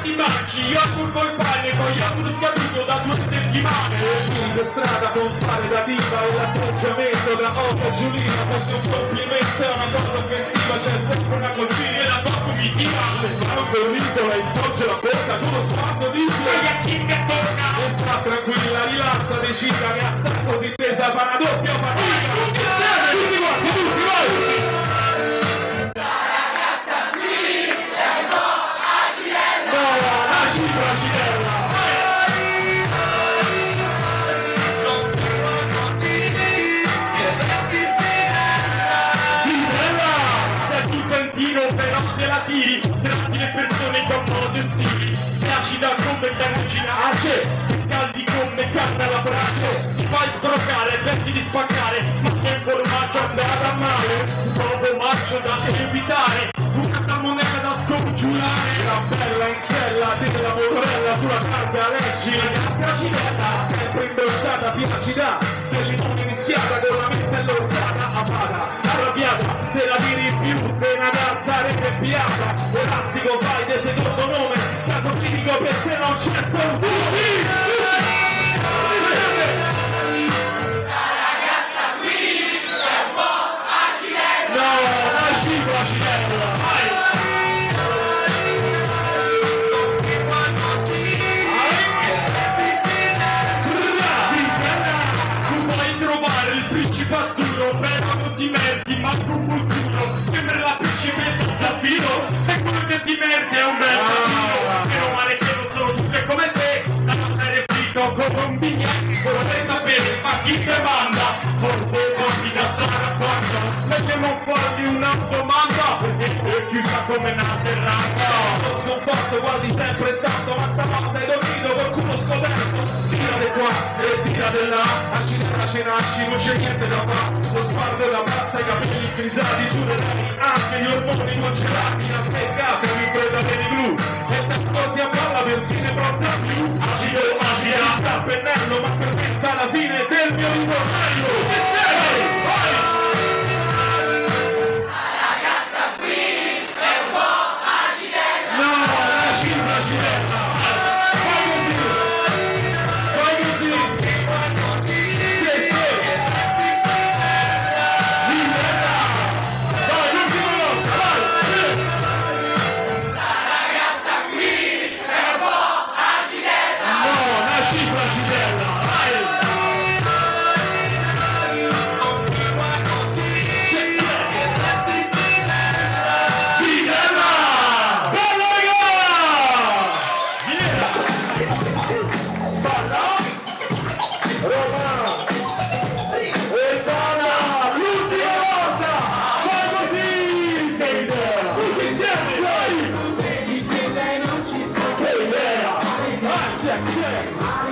ti mangi, io curvo il pane, con gli occhi scaduto da due settimane. Per strada compare da diva e l'atteggiamento da Oca e Giulina fosse un complimento è una cosa offensiva, c'è sempre una concina E la tua comitiva, Fa un sorriso, lei storge la bocca, tu lo sguardo dici e a chi mi tocca? E sta tranquilla, rilassa, decida che alla brace, ti fai sbroccare, pensi di spaccare, ma sei un formaggio andata male, nuovo maggio da evitare, una salmonella da scongiurare, La bella in sella, della motorella sulla carta leggi La cinella, sempre indosciata, piacida Del limone mischiata con la messa allortata Amata, arrabbiata, se la tiri in più Pena danzare creppiata Elastico vai de secondo nome Caso clinico per te non c'è solo un biglietto. Vorrei sapere, ma chi te manda? Forse porti da strada quanta, non fargli una domanda? Perché è chiusa come una serrata. Lo sconforto quasi sempre stato Ma stanotte hai dormito col culo scoperto Tira di qua e tira di là Accidenta cenacci non c'è niente da fare Lo sguardo la pazza i capelli frisati Giurerai anche gli ormoni congelati La steccata Rafina. Yeah.